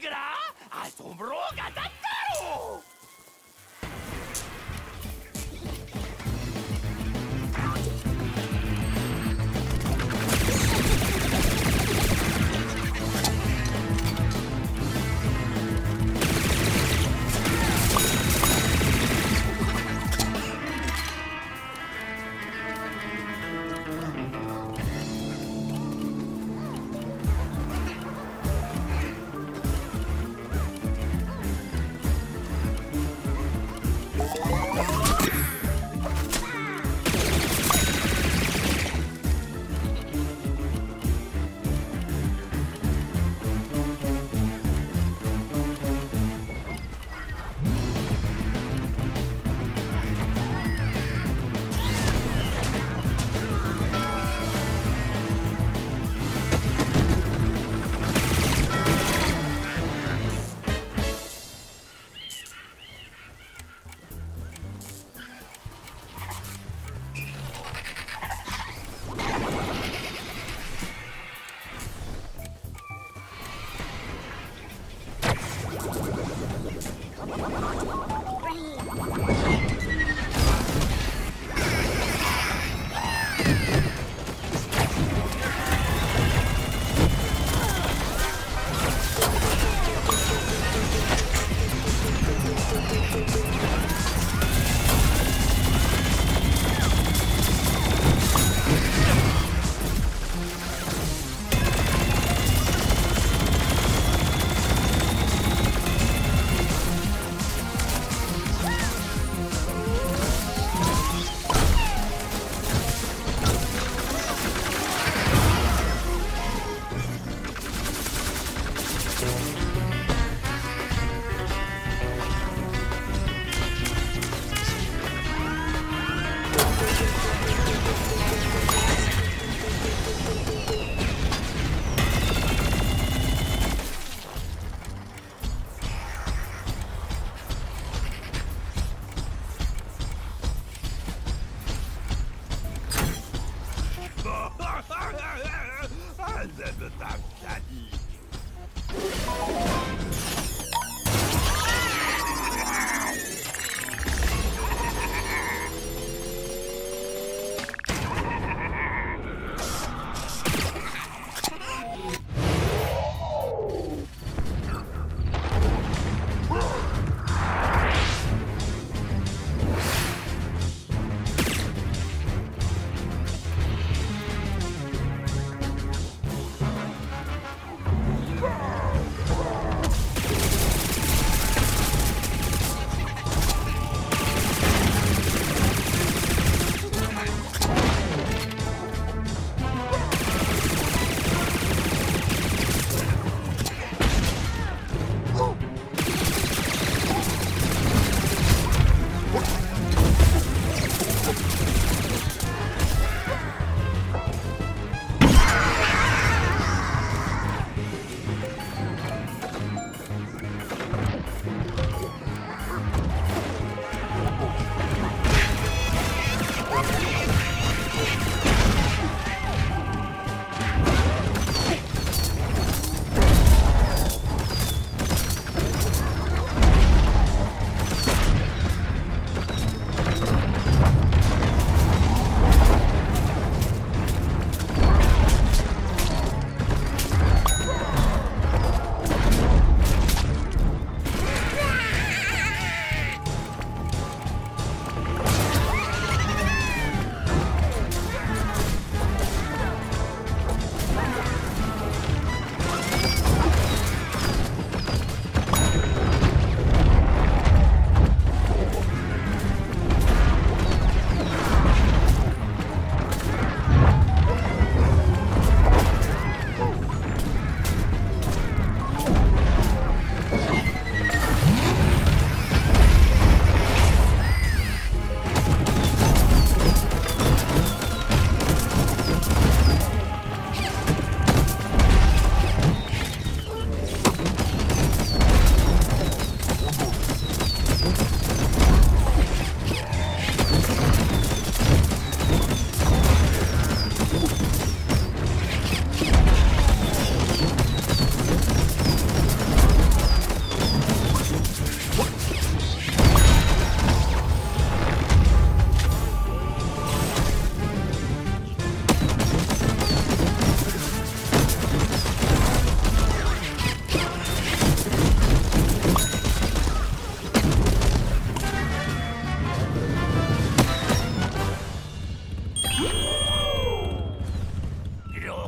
check!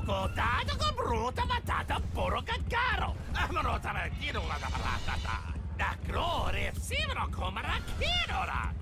Potata bruta matata porocaccaro! Amrotara eh, kirula da patata! Da crore sivro comara kirula!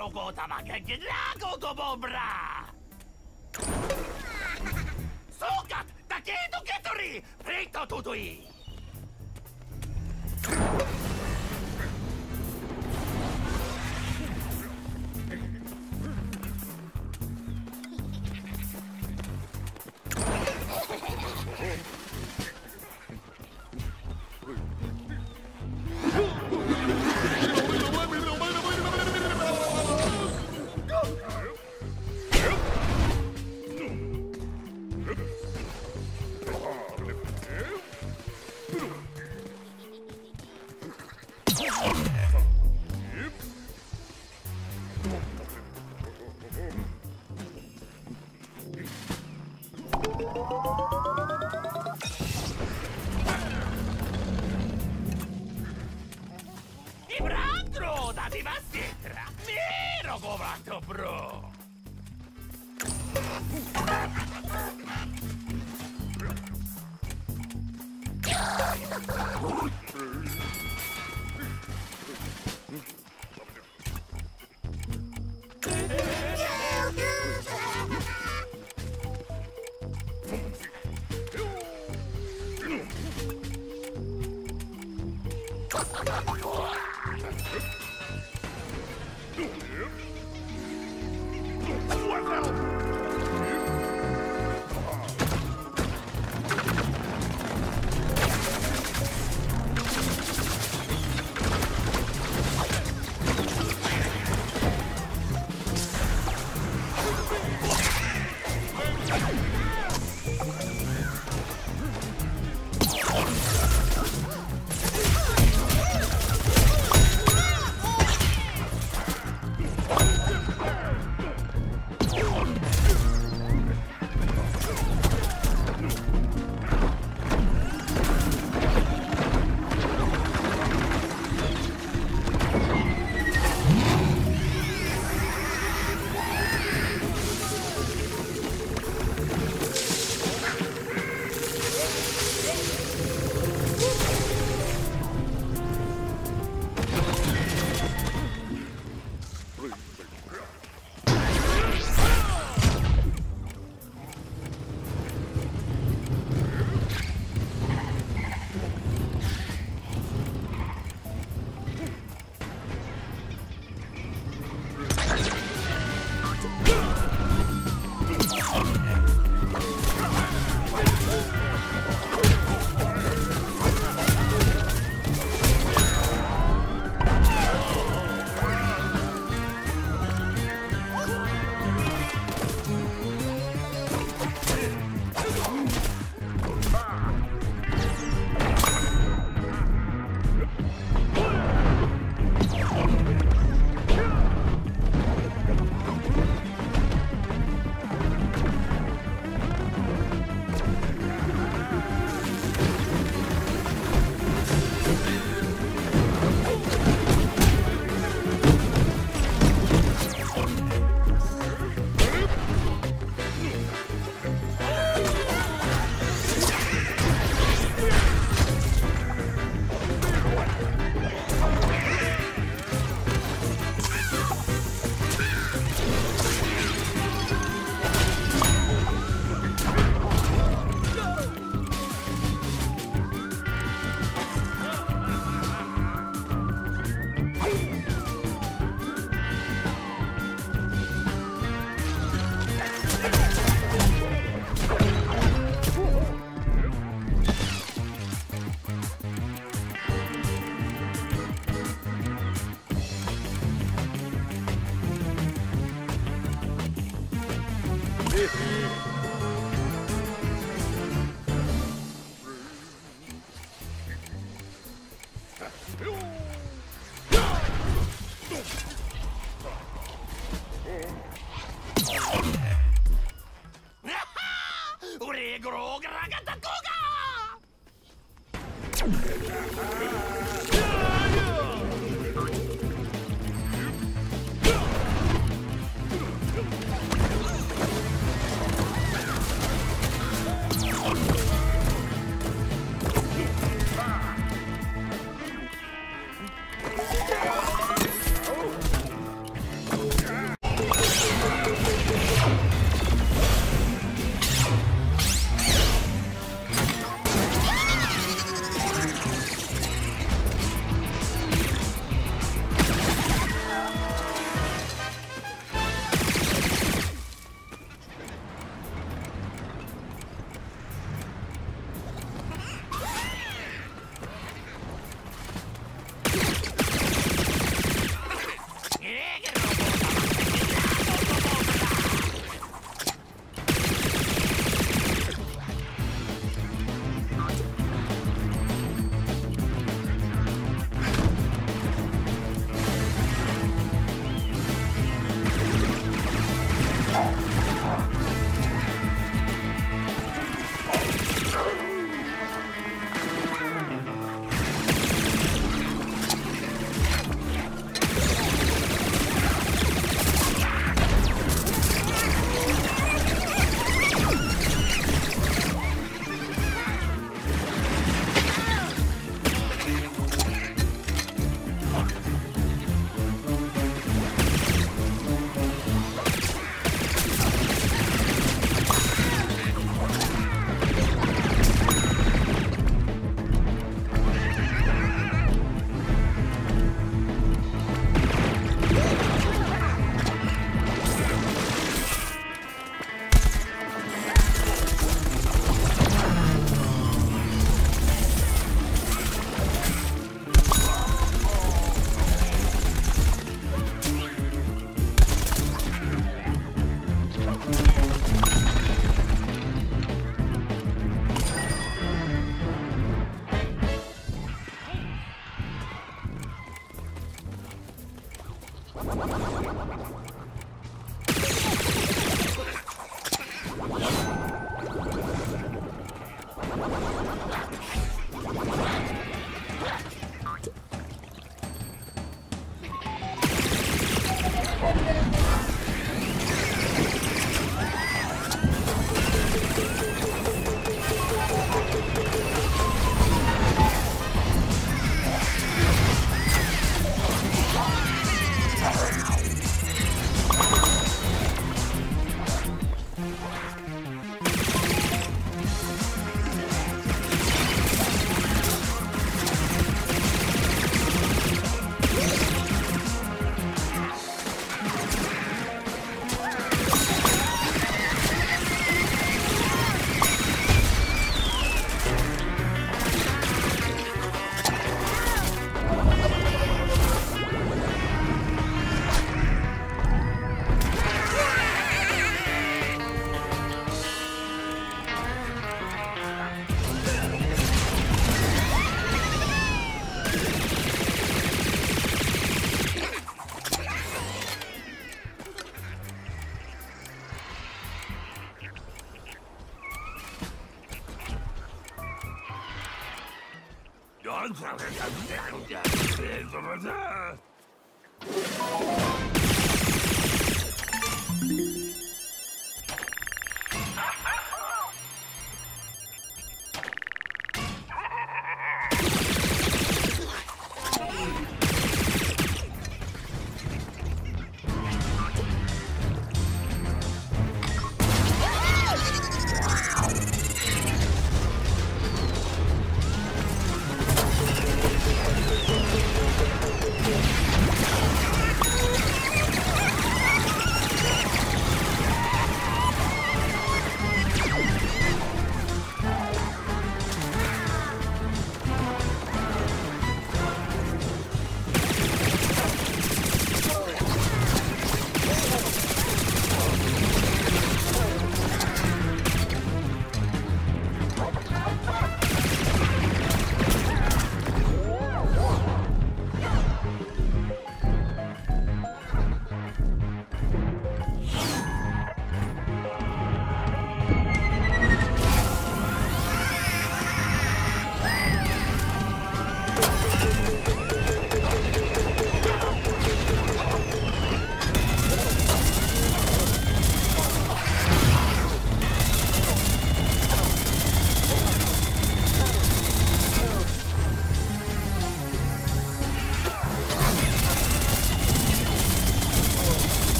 ロコタマケギラコトボブラそうかタケーケトリープイトトトイいブランドローだてますてったらメーロゴブランドブロー Oh,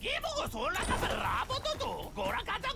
자기 보고 솔라가서 라보도도 고라가자